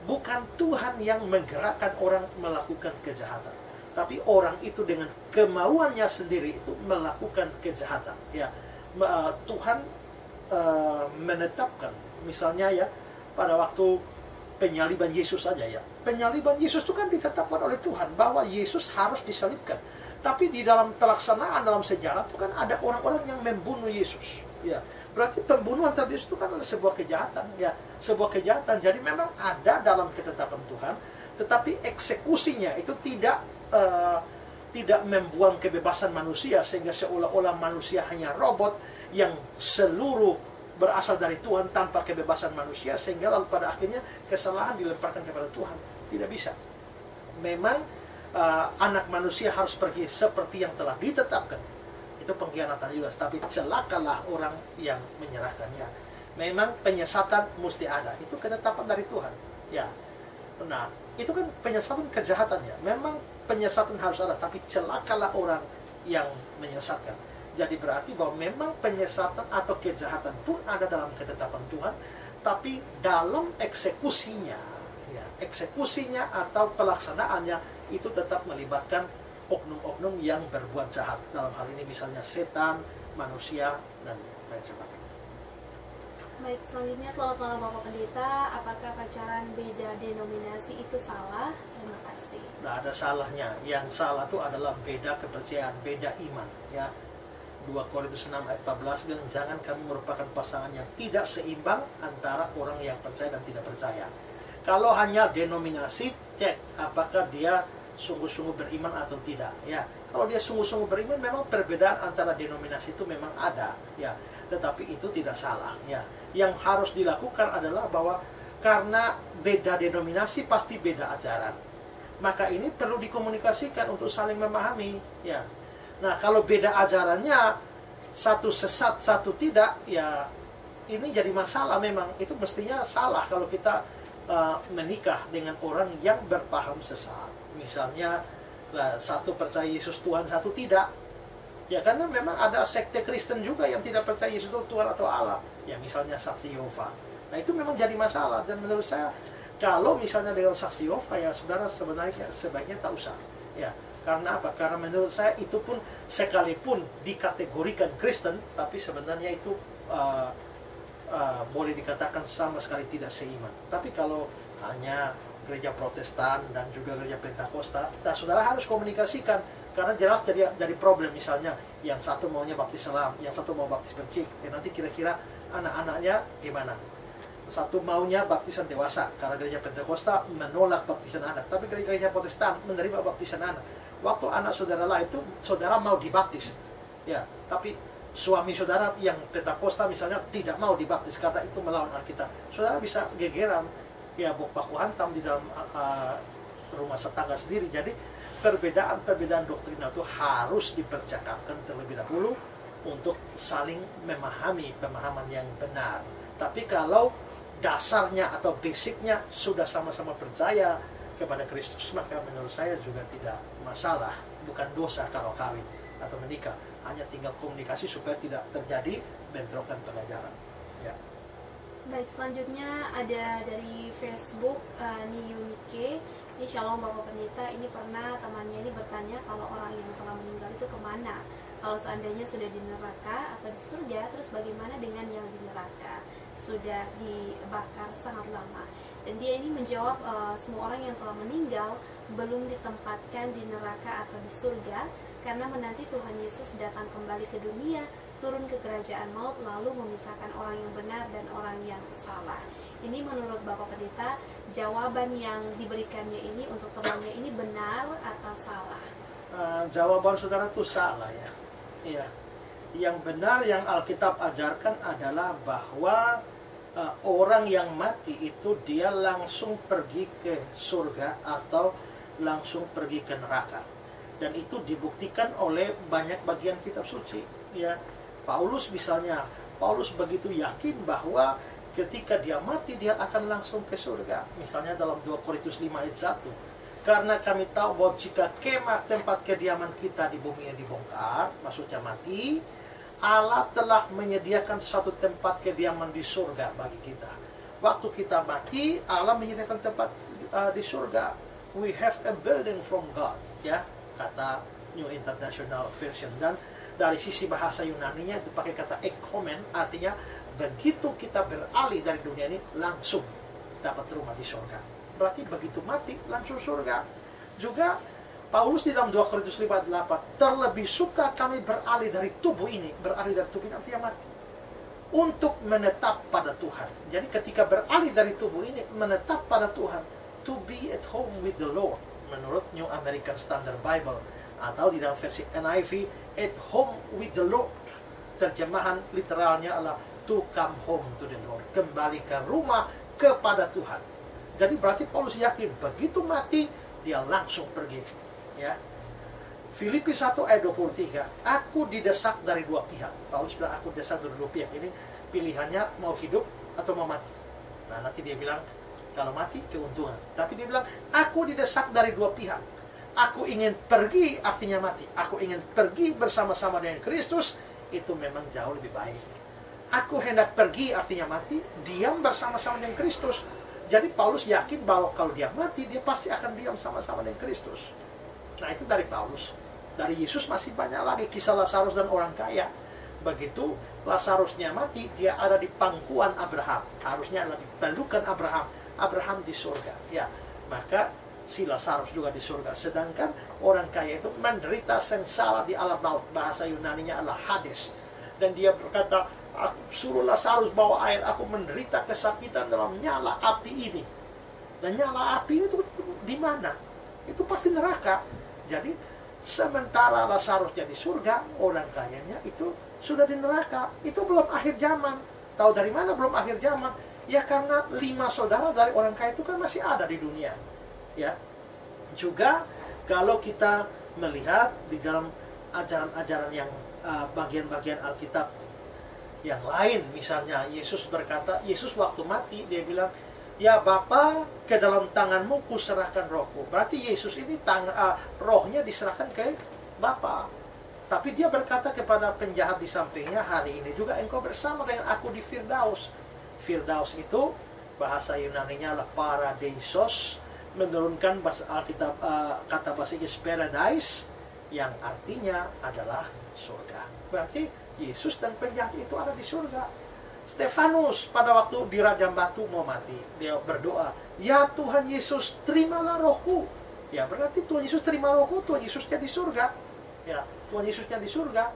bukan Tuhan yang menggerakkan orang melakukan kejahatan, tapi orang itu dengan kemauannya sendiri itu melakukan kejahatan. Ya, Tuhan uh, menetapkan, misalnya ya, pada waktu penyaliban Yesus saja ya. Penyaliban Yesus itu kan ditetapkan oleh Tuhan bahwa Yesus harus disalibkan. Tapi di dalam pelaksanaan dalam sejarah itu kan ada orang-orang yang membunuh Yesus. Ya, berarti pembunuhan terhadap Yesus itu kan adalah sebuah kejahatan. Ya, sebuah kejahatan. Jadi memang ada dalam ketetapan Tuhan, tetapi eksekusinya itu tidak tidak membuang kebebasan manusia sehingga seolah-olah manusia hanya robot yang seluruh berasal dari Tuhan tanpa kebebasan manusia sehingga lalu pada akhirnya kesalahan dilemparkan kepada Tuhan. Tidak bisa. Memang uh, anak manusia harus pergi seperti yang telah ditetapkan. Itu pengkhianatan jelas tapi celakalah orang yang menyerahkannya. Memang penyesatan mesti ada. Itu ketetapan dari Tuhan. Ya. Nah itu kan penyesatan kejahatan ya. Memang penyesatan harus ada tapi celakalah orang yang menyesatkan jadi berarti bahwa memang penyesatan atau kejahatan pun ada dalam ketetapan Tuhan, tapi dalam eksekusinya, ya, eksekusinya atau pelaksanaannya itu tetap melibatkan oknum-oknum yang berbuat jahat. Dalam hal ini misalnya setan, manusia, dan lain sebagainya. Baik, selanjutnya selamat malam Bapak Pendeta. Apakah pacaran beda denominasi itu salah? Terima kasih. Tidak ada salahnya. Yang salah itu adalah beda kepercayaan, beda iman. Ya, 2 Korintus 6 ayat 14 bilang jangan kami merupakan pasangan yang tidak seimbang antara orang yang percaya dan tidak percaya. Kalau hanya denominasi cek apakah dia sungguh-sungguh beriman atau tidak ya. Kalau dia sungguh-sungguh beriman memang perbedaan antara denominasi itu memang ada ya. Tetapi itu tidak salah ya. Yang harus dilakukan adalah bahwa karena beda denominasi pasti beda ajaran. Maka ini perlu dikomunikasikan untuk saling memahami ya Nah, kalau beda ajarannya, satu sesat, satu tidak, ya ini jadi masalah memang. Itu mestinya salah kalau kita uh, menikah dengan orang yang berpaham sesat. Misalnya, lah, satu percaya Yesus Tuhan, satu tidak. Ya, karena memang ada sekte Kristen juga yang tidak percaya Yesus Tuhan atau Allah. Ya, misalnya saksi Yehova. Nah, itu memang jadi masalah. Dan menurut saya, kalau misalnya dengan saksi Yehova, ya saudara sebenarnya sebaiknya tak usah. Ya, karena apa? Karena menurut saya itu pun sekalipun dikategorikan Kristen, tapi sebenarnya itu uh, uh, boleh dikatakan sama sekali tidak seiman. Tapi kalau hanya gereja Protestan dan juga gereja Pentakosta, nah saudara harus komunikasikan karena jelas jadi jadi problem misalnya yang satu maunya baptis selam, yang satu mau baptis percik, ya nanti kira-kira anak-anaknya gimana? Satu maunya baptisan dewasa. Karena gereja Pentakosta menolak baptisan anak, tapi gereja Protestan menerima baptisan anak. Waktu anak saudara lah itu saudara mau dibaptis. Ya tapi suami saudara yang pentakosta misalnya tidak mau dibaptis karena itu melawan Alkitab. Saudara bisa gegeran ya baku hantam di dalam uh, rumah tetangga sendiri. Jadi perbedaan-perbedaan doktrinal itu harus dipercakapkan terlebih dahulu untuk saling memahami pemahaman yang benar. Tapi kalau dasarnya atau basicnya sudah sama-sama percaya kepada Kristus maka menurut saya juga tidak masalah bukan dosa kalau kawin atau menikah. Hanya tinggal komunikasi supaya tidak terjadi bentrokan pengajaran ya. Baik selanjutnya ada dari Facebook uh, Niyunike ini Shalom Bapak Pendeta. Ini pernah temannya ini bertanya kalau orang yang telah meninggal itu ke mana? Kalau seandainya sudah di neraka atau di surga terus bagaimana dengan yang di neraka sudah dibakar sangat lama. Dan dia ini menjawab uh, semua orang yang telah meninggal belum ditempatkan di neraka atau di surga karena menanti Tuhan Yesus datang kembali ke dunia turun ke kerajaan maut lalu memisahkan orang yang benar dan orang yang salah. Ini menurut Bapak Pendeta jawaban yang diberikannya ini untuk temannya ini benar atau salah? Uh, jawaban saudara itu salah ya. Iya. Yang benar yang Alkitab ajarkan adalah bahwa uh, orang yang mati itu dia langsung pergi ke surga atau langsung pergi ke neraka. Dan itu dibuktikan oleh banyak bagian kitab suci. Ya, Paulus misalnya, Paulus begitu yakin bahwa ketika dia mati dia akan langsung ke surga. Misalnya dalam 2 Korintus 5 ayat 1. Karena kami tahu bahwa jika kemah tempat kediaman kita di bumi yang dibongkar, maksudnya mati, Allah telah menyediakan satu tempat kediaman di surga bagi kita. Waktu kita mati, Allah menyediakan tempat uh, di surga. We have a building from God, ya kata New International Version dan dari sisi bahasa Yunani-nya itu pakai kata ekomen artinya begitu kita beralih dari dunia ini langsung dapat rumah di surga. Berarti begitu mati langsung surga. Juga Paulus di dalam 2 Korintus 5 8 terlebih suka kami beralih dari tubuh ini, beralih dari tubuh ini artinya mati untuk menetap pada Tuhan. Jadi ketika beralih dari tubuh ini menetap pada Tuhan, to be at home with the Lord menurut New American Standard Bible atau di dalam versi NIV at home with the Lord. Terjemahan literalnya adalah to come home to the Lord. Kembali ke rumah kepada Tuhan. Jadi berarti Paulus yakin begitu mati dia langsung pergi. Ya. Filipi 1 ayat 23, aku didesak dari dua pihak. Paulus bilang aku didesak dari dua pihak. Ini pilihannya mau hidup atau mau mati. Nah, nanti dia bilang kalau mati keuntungan. Tapi dia bilang aku didesak dari dua pihak. Aku ingin pergi artinya mati. Aku ingin pergi bersama-sama dengan Kristus itu memang jauh lebih baik aku hendak pergi artinya mati, diam bersama-sama dengan Kristus. Jadi Paulus yakin bahwa kalau dia mati, dia pasti akan diam sama-sama dengan Kristus. Nah itu dari Paulus. Dari Yesus masih banyak lagi kisah Lazarus dan orang kaya. Begitu Lazarusnya mati, dia ada di pangkuan Abraham. Harusnya ada di pelukan Abraham. Abraham di surga. Ya, maka si Lazarus juga di surga. Sedangkan orang kaya itu menderita sengsara di alam laut. Bahasa Yunaninya adalah Hades. Dan dia berkata, Aku suruh Lazarus bawa air, aku menderita kesakitan dalam nyala api ini. Dan nyala api itu di mana? Itu pasti neraka. Jadi sementara Lazarus jadi surga, orang kayanya itu sudah di neraka. Itu belum akhir zaman. Tahu dari mana belum akhir zaman? Ya karena lima saudara dari orang kaya itu kan masih ada di dunia. Ya. Juga kalau kita melihat di dalam ajaran-ajaran yang uh, bagian-bagian uh, Alkitab yang lain misalnya Yesus berkata Yesus waktu mati dia bilang ya Bapa ke dalam tanganmu kuserahkan rohku. Berarti Yesus ini tang uh, rohnya diserahkan ke Bapa. Tapi dia berkata kepada penjahat di sampingnya hari ini juga engkau bersama dengan aku di Firdaus. Firdaus itu bahasa Yunani-nya adalah paradeisos menurunkan bahasa Alkitab uh, kata bahasa Inggris paradise yang artinya adalah surga. Berarti Yesus dan penjahat itu ada di surga. Stefanus pada waktu di Raja Batu mau mati, dia berdoa, "Ya Tuhan Yesus, terimalah rohku." Ya, berarti Tuhan Yesus terima rohku, Tuhan Yesusnya di surga. Ya, Tuhan Yesusnya di surga.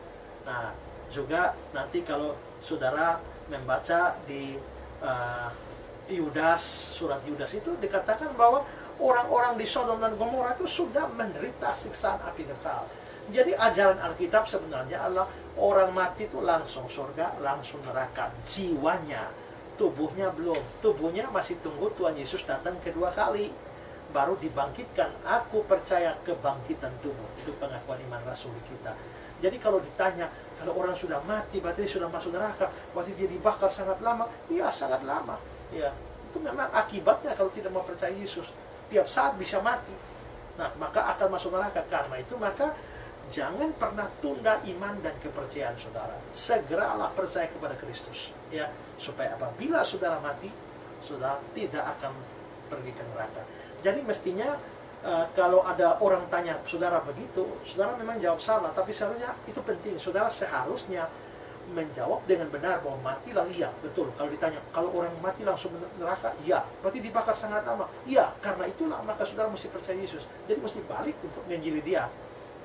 Nah, juga nanti kalau saudara membaca di uh, Yudas, surat Yudas itu dikatakan bahwa orang-orang di Sodom dan Gomora itu sudah menderita siksaan api kekal. Jadi ajaran Alkitab sebenarnya adalah orang mati itu langsung surga, langsung neraka. Jiwanya, tubuhnya belum. Tubuhnya masih tunggu Tuhan Yesus datang kedua kali. Baru dibangkitkan. Aku percaya kebangkitan tubuh. Itu pengakuan iman rasuli kita. Jadi kalau ditanya, kalau orang sudah mati, berarti sudah masuk neraka. Berarti dia dibakar sangat lama. Iya, sangat lama. Ya, itu memang akibatnya kalau tidak mau percaya Yesus. Tiap saat bisa mati. Nah, maka akan masuk neraka. Karena itu maka jangan pernah tunda iman dan kepercayaan saudara. Segeralah percaya kepada Kristus, ya, supaya apabila saudara mati, saudara tidak akan pergi ke neraka. Jadi mestinya uh, kalau ada orang tanya saudara begitu, saudara memang jawab salah, tapi sebenarnya itu penting. Saudara seharusnya menjawab dengan benar bahwa matilah iya betul. Kalau ditanya kalau orang mati langsung neraka? Iya. Berarti dibakar sangat lama? Iya. Karena itulah maka saudara mesti percaya Yesus. Jadi mesti balik untuk menjili dia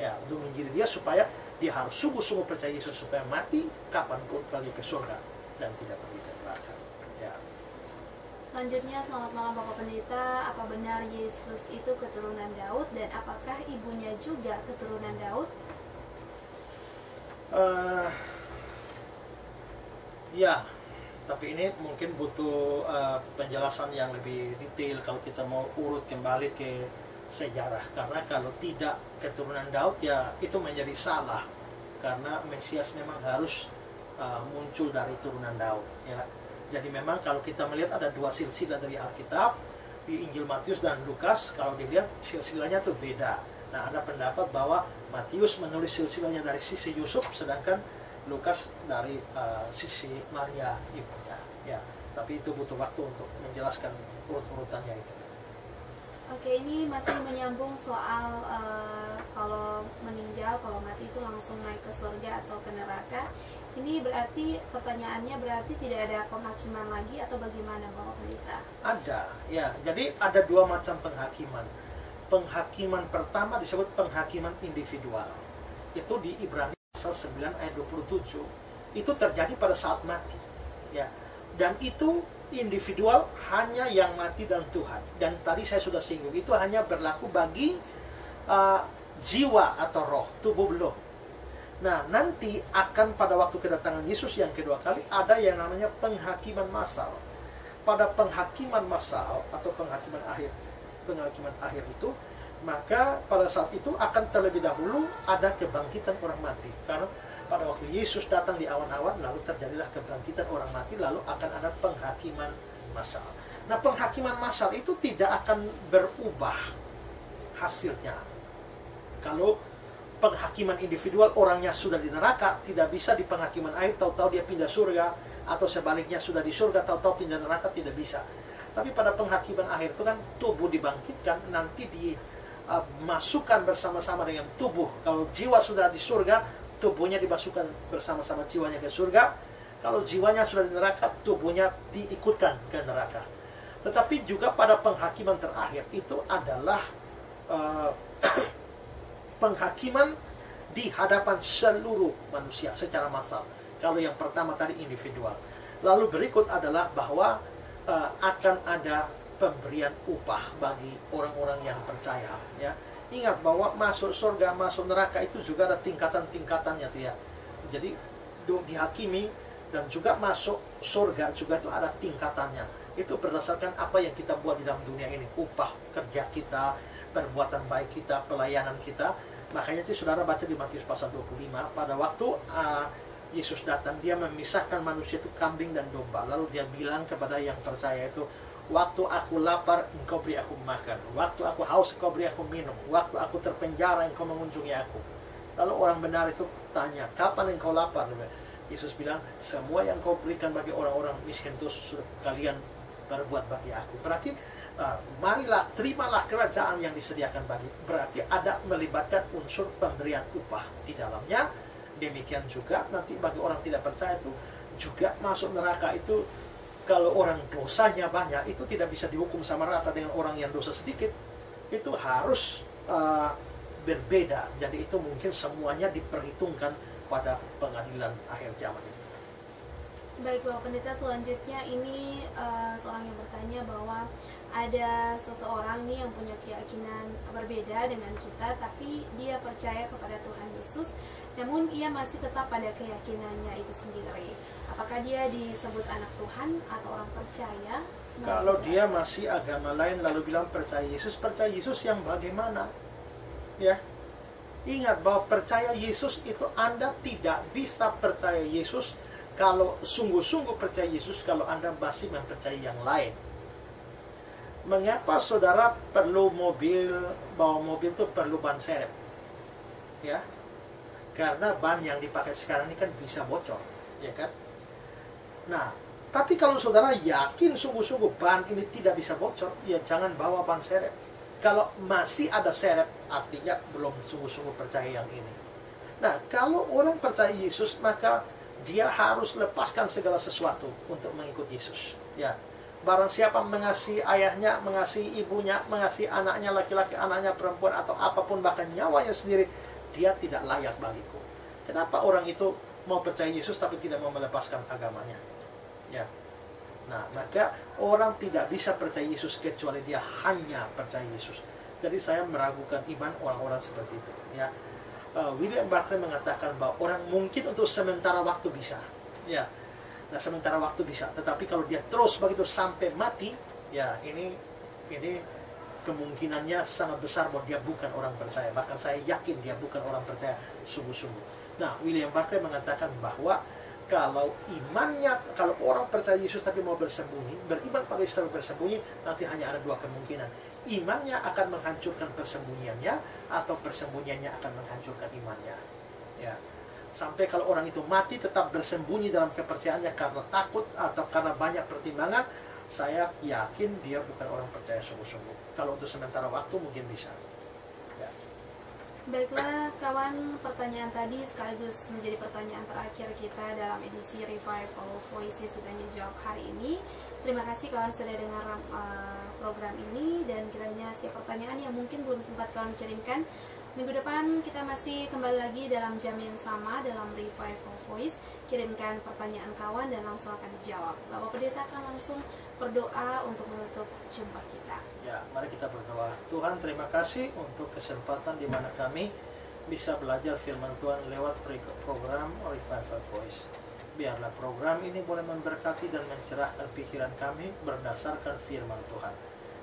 ya untuk menjadi dia supaya dia harus sungguh-sungguh percaya Yesus supaya mati kapan pun pergi ke surga dan tidak pergi ke neraka ya Selanjutnya, selamat malam Bapak Pendeta. Apa benar Yesus itu keturunan Daud dan apakah ibunya juga keturunan Daud? Uh, ya, tapi ini mungkin butuh uh, penjelasan yang lebih detail kalau kita mau urut kembali ke sejarah. Karena kalau tidak keturunan Daud ya itu menjadi salah. Karena Mesias memang harus uh, muncul dari turunan Daud ya. Jadi memang kalau kita melihat ada dua silsilah dari Alkitab di Injil Matius dan Lukas kalau dilihat silsilahnya tuh beda. Nah ada pendapat bahwa Matius menulis silsilahnya dari sisi Yusuf sedangkan Lukas dari uh, sisi Maria ibunya ya. Tapi itu butuh waktu untuk menjelaskan urut-urutannya itu Oke, ini masih menyambung soal uh, kalau meninggal, kalau mati itu langsung naik ke surga atau ke neraka. Ini berarti pertanyaannya berarti tidak ada penghakiman lagi atau bagaimana Bapak Pendeta? Ada, ya. Jadi ada dua macam penghakiman. Penghakiman pertama disebut penghakiman individual. Itu di Ibrani pasal 9 ayat 27. Itu terjadi pada saat mati. Ya. Dan itu individual hanya yang mati dalam Tuhan. Dan tadi saya sudah singgung, itu hanya berlaku bagi uh, jiwa atau roh, tubuh belum. Nah, nanti akan pada waktu kedatangan Yesus yang kedua kali ada yang namanya penghakiman massal. Pada penghakiman massal atau penghakiman akhir, penghakiman akhir itu, maka pada saat itu akan terlebih dahulu ada kebangkitan orang mati. Karena pada waktu Yesus datang di awan-awan lalu terjadilah kebangkitan orang mati lalu akan ada penghakiman massal. Nah, penghakiman massal itu tidak akan berubah hasilnya. Kalau penghakiman individual orangnya sudah di neraka, tidak bisa di penghakiman akhir tahu-tahu dia pindah surga atau sebaliknya sudah di surga tahu-tahu pindah neraka tidak bisa. Tapi pada penghakiman akhir itu kan tubuh dibangkitkan nanti dimasukkan uh, bersama-sama dengan tubuh. Kalau jiwa sudah di surga, tubuhnya dimasukkan bersama-sama jiwanya ke surga. Kalau jiwanya sudah di neraka, tubuhnya diikutkan ke neraka. Tetapi juga pada penghakiman terakhir itu adalah uh, penghakiman di hadapan seluruh manusia secara massal. Kalau yang pertama tadi individual. Lalu berikut adalah bahwa uh, akan ada pemberian upah bagi orang-orang yang percaya, ya Ingat bahwa masuk surga, masuk neraka itu juga ada tingkatan-tingkatannya tuh ya. Jadi dihakimi dan juga masuk surga juga itu ada tingkatannya. Itu berdasarkan apa yang kita buat di dalam dunia ini, upah kerja kita, perbuatan baik kita, pelayanan kita. Makanya itu saudara baca di Matius pasal 25 pada waktu uh, Yesus datang dia memisahkan manusia itu kambing dan domba. Lalu dia bilang kepada yang percaya itu Waktu aku lapar, engkau beri aku makan. Waktu aku haus, engkau beri aku minum. Waktu aku terpenjara, engkau mengunjungi aku. Lalu orang benar itu tanya, kapan engkau lapar? Yesus bilang, semua yang kau berikan bagi orang-orang miskin itu sudah kalian berbuat bagi aku. Berarti, uh, marilah, terimalah kerajaan yang disediakan bagi. Berarti ada melibatkan unsur pemberian upah di dalamnya. Demikian juga nanti bagi orang tidak percaya itu juga masuk neraka itu kalau orang dosanya banyak itu tidak bisa dihukum sama rata dengan orang yang dosa sedikit. Itu harus uh, berbeda. Jadi itu mungkin semuanya diperhitungkan pada pengadilan akhir zaman itu baik Bapak Pendeta selanjutnya ini uh, seorang yang bertanya bahwa ada seseorang nih yang punya keyakinan berbeda dengan kita tapi dia percaya kepada Tuhan Yesus namun ia masih tetap pada keyakinannya itu sendiri apakah dia disebut anak Tuhan atau orang percaya? Kalau dia masih agama lain lalu bilang percaya Yesus, percaya Yesus yang bagaimana? Ya. Ingat bahwa percaya Yesus itu Anda tidak bisa percaya Yesus kalau sungguh-sungguh percaya Yesus kalau Anda masih mempercayai yang lain. Mengapa saudara perlu mobil, bawa mobil itu perlu ban serep? Ya. Karena ban yang dipakai sekarang ini kan bisa bocor, ya kan? Nah, tapi kalau saudara yakin sungguh-sungguh ban ini tidak bisa bocor, ya jangan bawa ban serep. Kalau masih ada serep, artinya belum sungguh-sungguh percaya yang ini. Nah, kalau orang percaya Yesus, maka dia harus lepaskan segala sesuatu untuk mengikut Yesus. Ya, barang siapa mengasihi ayahnya, mengasihi ibunya, mengasihi anaknya laki-laki, anaknya perempuan atau apa pun bahkan nyawanya sendiri, dia tidak layak bagiku. Kenapa orang itu mau percaya Yesus tapi tidak mau melepaskan agamanya? Ya. Nah, maka orang tidak bisa percaya Yesus kecuali dia hanya percaya Yesus. Jadi saya meragukan iman orang-orang seperti itu. Ya. Uh, William Barclay mengatakan bahwa orang mungkin untuk sementara waktu bisa. Ya. Nah, sementara waktu bisa, tetapi kalau dia terus begitu sampai mati, ya ini ini kemungkinannya sangat besar bahwa dia bukan orang percaya. Bahkan saya yakin dia bukan orang percaya sungguh-sungguh. Nah, William Barclay mengatakan bahwa kalau imannya, kalau orang percaya Yesus tapi mau bersembunyi, beriman pada Yesus tapi bersembunyi, nanti hanya ada dua kemungkinan. Imannya akan menghancurkan persembunyiannya, atau persembunyiannya akan menghancurkan imannya. Ya. Sampai kalau orang itu mati tetap bersembunyi dalam kepercayaannya karena takut atau karena banyak pertimbangan, saya yakin dia bukan orang percaya sungguh-sungguh. Kalau untuk sementara waktu mungkin bisa. Baiklah kawan, pertanyaan tadi sekaligus menjadi pertanyaan terakhir kita dalam edisi Revival Voices Tanya Jawab hari ini. Terima kasih kawan sudah dengar uh, program ini dan kiranya setiap pertanyaan yang mungkin belum sempat kawan kirimkan Minggu depan kita masih kembali lagi dalam jam yang sama dalam Revival Voice. Kirimkan pertanyaan kawan dan langsung akan dijawab. Bapak Pendeta akan langsung berdoa untuk menutup jumpa kita. Ya, mari kita berdoa. Tuhan, terima kasih untuk kesempatan di mana kami bisa belajar firman Tuhan lewat program Revival Voice. Biarlah program ini boleh memberkati dan mencerahkan pikiran kami berdasarkan firman Tuhan.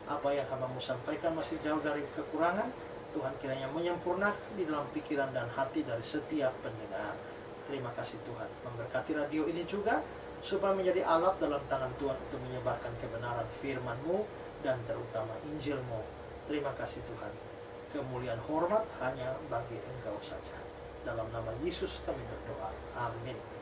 Apa yang hambamu sampaikan masih jauh dari kekurangan, Tuhan kiranya menyempurna di dalam pikiran dan hati dari setiap pendengar. Terima kasih Tuhan. Memberkati radio ini juga supaya menjadi alat dalam tangan Tuhan untuk menyebarkan kebenaran firman-Mu dan terutama Injil-Mu. Terima kasih Tuhan. Kemuliaan hormat hanya bagi Engkau saja. Dalam nama Yesus kami berdoa. Amin.